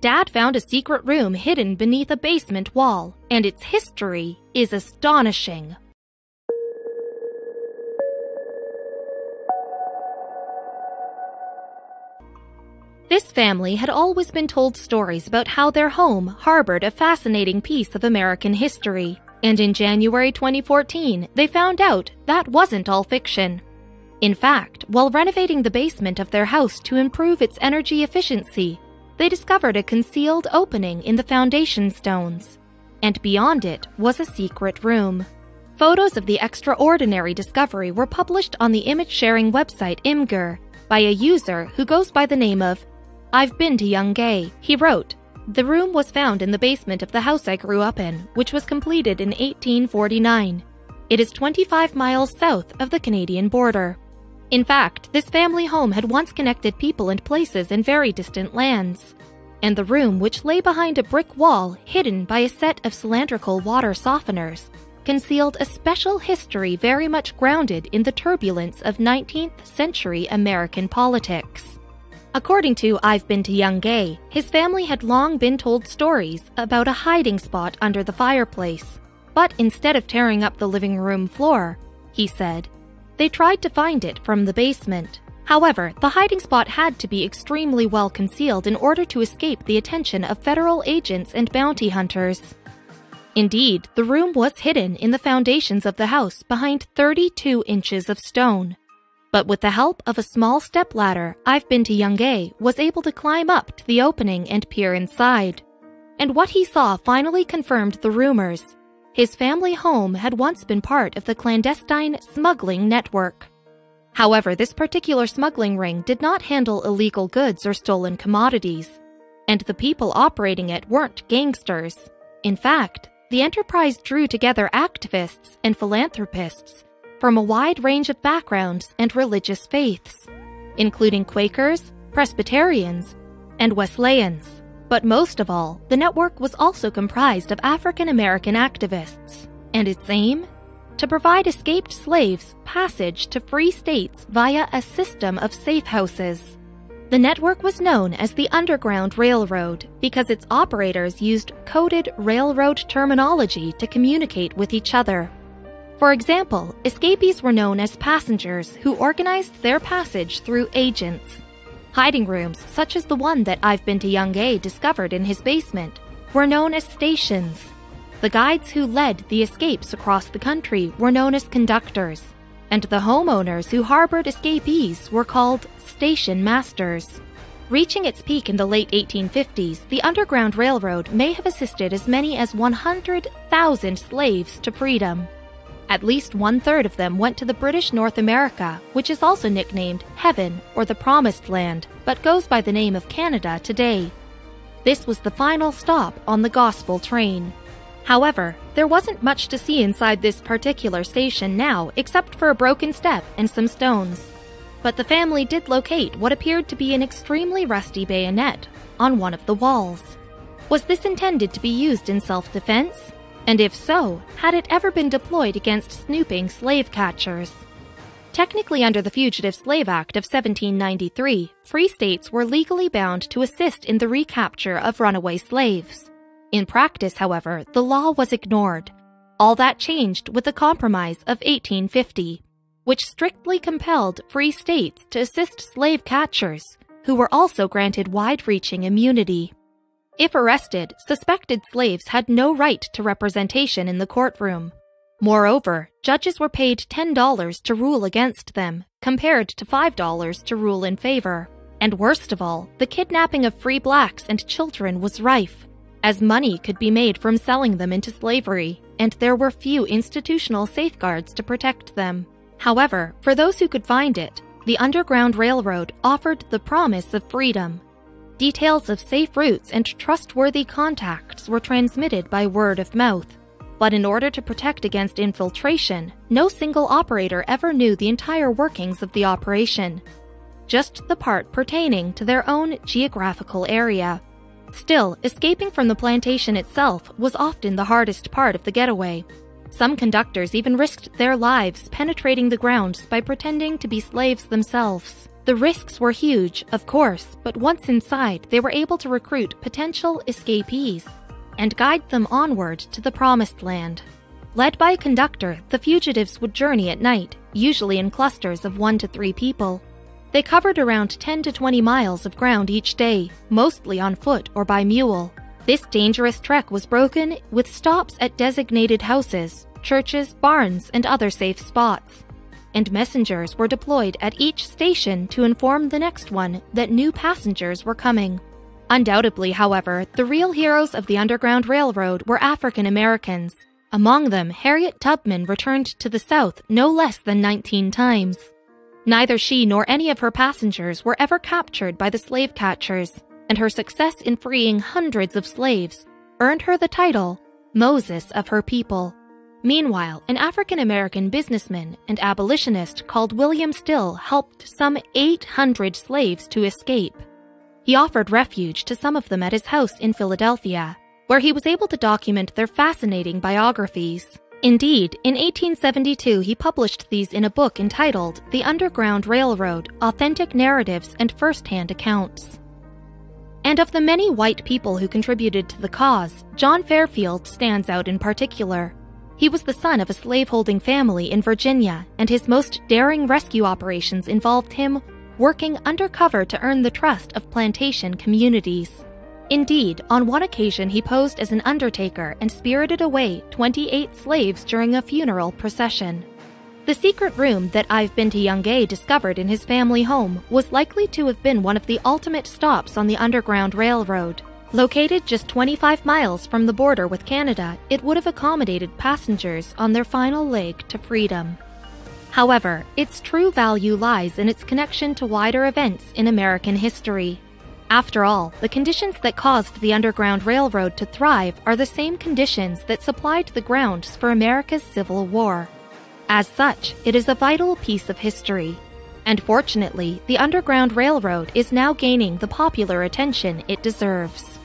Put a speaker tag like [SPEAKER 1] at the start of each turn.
[SPEAKER 1] Dad found a secret room hidden beneath a basement wall, and its history is astonishing. This family had always been told stories about how their home harbored a fascinating piece of American history, and in January 2014, they found out that wasn't all fiction. In fact, while renovating the basement of their house to improve its energy efficiency, they discovered a concealed opening in the foundation stones, and beyond it was a secret room. Photos of the extraordinary discovery were published on the image sharing website Imgur by a user who goes by the name of I've been to Yungay, he wrote. The room was found in the basement of the house I grew up in, which was completed in 1849. It is 25 miles south of the Canadian border. In fact, this family home had once connected people and places in very distant lands. And the room, which lay behind a brick wall hidden by a set of cylindrical water softeners, concealed a special history very much grounded in the turbulence of 19th century American politics. According to I've Been to Yungay, his family had long been told stories about a hiding spot under the fireplace. But instead of tearing up the living room floor, he said, they tried to find it from the basement. However, the hiding spot had to be extremely well concealed in order to escape the attention of federal agents and bounty hunters. Indeed, the room was hidden in the foundations of the house behind 32 inches of stone. But with the help of a small step ladder, I've been to Yungay was able to climb up to the opening and peer inside. And what he saw finally confirmed the rumors. His family home had once been part of the clandestine smuggling network. However, this particular smuggling ring did not handle illegal goods or stolen commodities, and the people operating it weren't gangsters. In fact, the enterprise drew together activists and philanthropists from a wide range of backgrounds and religious faiths, including Quakers, Presbyterians, and Wesleyans. But most of all, the network was also comprised of African American activists, and its aim? To provide escaped slaves passage to free states via a system of safe houses. The network was known as the Underground Railroad because its operators used coded railroad terminology to communicate with each other for example, escapees were known as passengers who organized their passage through agents. Hiding rooms, such as the one that I've been to Yungay discovered in his basement, were known as stations. The guides who led the escapes across the country were known as conductors, and the homeowners who harbored escapees were called station masters. Reaching its peak in the late 1850s, the Underground Railroad may have assisted as many as 100,000 slaves to freedom. At least one third of them went to the British North America, which is also nicknamed Heaven or the Promised Land, but goes by the name of Canada today. This was the final stop on the gospel train. However, there wasn't much to see inside this particular station now except for a broken step and some stones. But the family did locate what appeared to be an extremely rusty bayonet on one of the walls. Was this intended to be used in self defense? And if so, had it ever been deployed against snooping slave catchers? Technically, under the Fugitive Slave Act of 1793, free states were legally bound to assist in the recapture of runaway slaves. In practice, however, the law was ignored. All that changed with the Compromise of 1850, which strictly compelled free states to assist slave catchers, who were also granted wide reaching immunity. If arrested, suspected slaves had no right to representation in the courtroom. Moreover, judges were paid $10 to rule against them, compared to $5 to rule in favor. And worst of all, the kidnapping of free blacks and children was rife, as money could be made from selling them into slavery, and there were few institutional safeguards to protect them. However, for those who could find it, the Underground Railroad offered the promise of freedom Details of safe routes and trustworthy contacts were transmitted by word of mouth. But in order to protect against infiltration, no single operator ever knew the entire workings of the operation, just the part pertaining to their own geographical area. Still, escaping from the plantation itself was often the hardest part of the getaway. Some conductors even risked their lives penetrating the grounds by pretending to be slaves themselves. The risks were huge, of course, but once inside, they were able to recruit potential escapees and guide them onward to the promised land. Led by a conductor, the fugitives would journey at night, usually in clusters of one to three people. They covered around 10 to 20 miles of ground each day, mostly on foot or by mule. This dangerous trek was broken with stops at designated houses, churches, barns, and other safe spots and messengers were deployed at each station to inform the next one that new passengers were coming. Undoubtedly, however, the real heroes of the Underground Railroad were African Americans. Among them, Harriet Tubman returned to the South no less than 19 times. Neither she nor any of her passengers were ever captured by the slave catchers, and her success in freeing hundreds of slaves earned her the title Moses of her people. Meanwhile, an African American businessman and abolitionist called William Still helped some 800 slaves to escape. He offered refuge to some of them at his house in Philadelphia, where he was able to document their fascinating biographies. Indeed, in 1872 he published these in a book entitled The Underground Railroad Authentic Narratives and First-Hand Accounts. And of the many white people who contributed to the cause, John Fairfield stands out in particular. He was the son of a slaveholding family in Virginia, and his most daring rescue operations involved him working undercover to earn the trust of plantation communities. Indeed, on one occasion he posed as an undertaker and spirited away 28 slaves during a funeral procession. The secret room that I've been to Yungay discovered in his family home was likely to have been one of the ultimate stops on the Underground Railroad. Located just 25 miles from the border with Canada, it would have accommodated passengers on their final leg to freedom. However, its true value lies in its connection to wider events in American history. After all, the conditions that caused the Underground Railroad to thrive are the same conditions that supplied the grounds for America's Civil War. As such, it is a vital piece of history. And fortunately, the Underground Railroad is now gaining the popular attention it deserves.